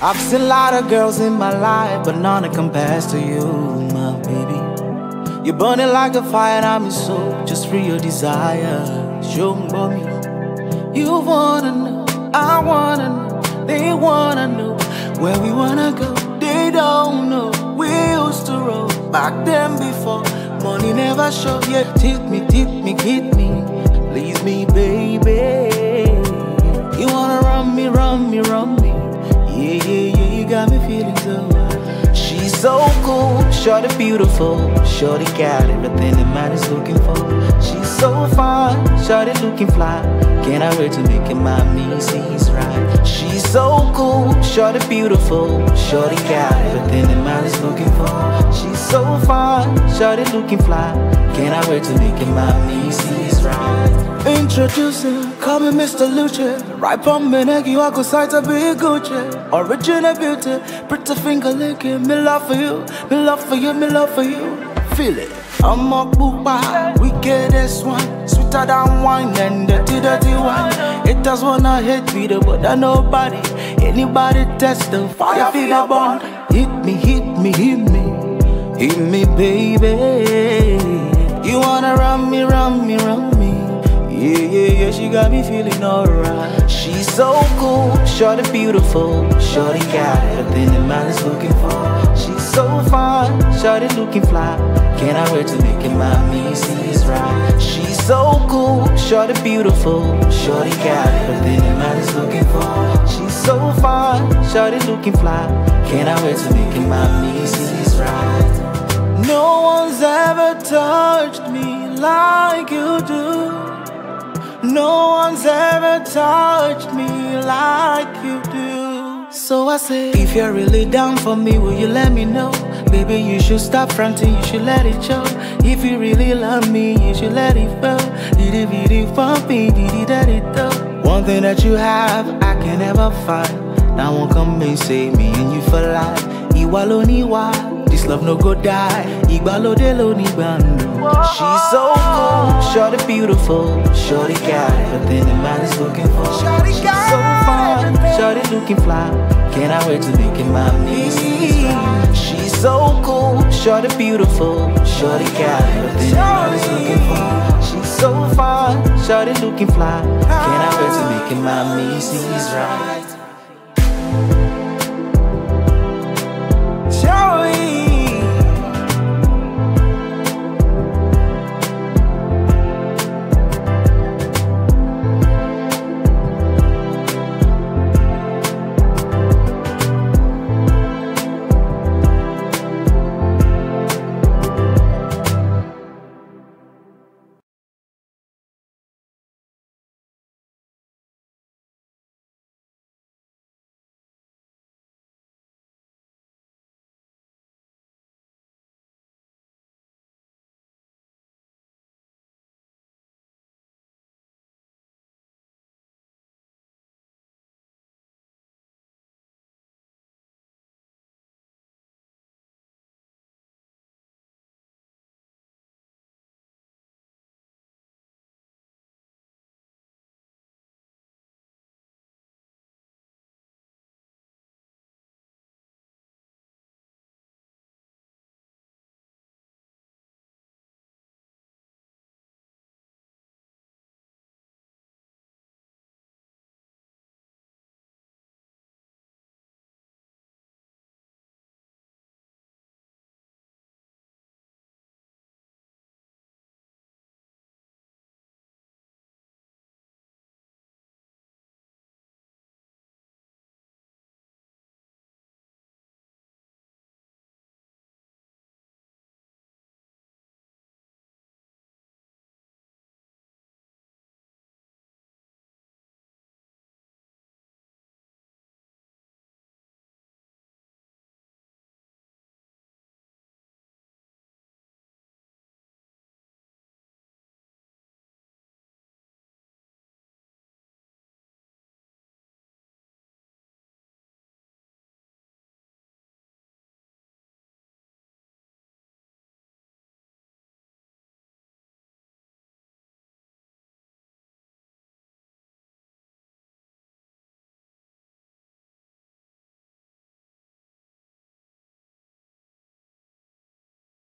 I've seen a lot of girls in my life, but none that compares to you, my baby. You're burning like a fire, I'm soul. Just for your desire. Show me. You wanna know, I wanna know, they wanna know where we wanna go. They don't know. We used to roll back then before money never showed, Yeah, tip me, tip me, hit me, please me, baby. You wanna run me, run me, run me. Yeah, yeah, yeah, you got me feeling so. She's so cool, shorty beautiful, shorty got everything that man is looking for. She's so fine, shorty looking fly. Can't I wait to make it my Mrs. right? She's so cool, shorty beautiful, shorty got everything that man is looking for. She's so fine, shorty looking fly. Can't I wait to make it my Mrs. right? Introducing, call me Mr. Luce. Right from me neck, you are go sight a big Gucci. Original beauty, pretty finger licking. Me love for you, me love for you, me love for you. Feel it. I'm a boopa, wickedest one. Sweeter than wine and dirty, dirty wine. Haters wanna hate me, but I nobody. Anybody test the fire, feel the bond. Hit me, hit me, hit me. Hit me, baby. You wanna run me, run me, run me. Yeah, yeah, yeah, she got me feeling alright. She's so cool, shorty beautiful, shorty got everything that man is looking for. She's so fine, shorty looking fly. Can't I wait to make it my Mrs. right? She's so cool, shorty beautiful, shorty got everything that man is looking for. She's so fine, shorty looking fly. Can't I wait to make it my Mrs. right? No one's ever touched me like you. No one's ever touched me like you do. So I say, if you're really down for me, will you let me know? Baby, you should stop fronting, you should let it show. If you really love me, you should let it flow. One thing that you have, I can never find. Now one come and save me and you for life. Iwa lo ni wa, this love no go die. Igba lo de lo ni. She's so cool, shorty beautiful, shorty got everything the man is looking for. She's so fine, shorty looking fly. Can't I wait to make it my Mrs. She's so cool, shorty beautiful, shorty got everything that man is looking for. She's so fine, shorty looking fly. Can't I wait to make it my Mrs. right?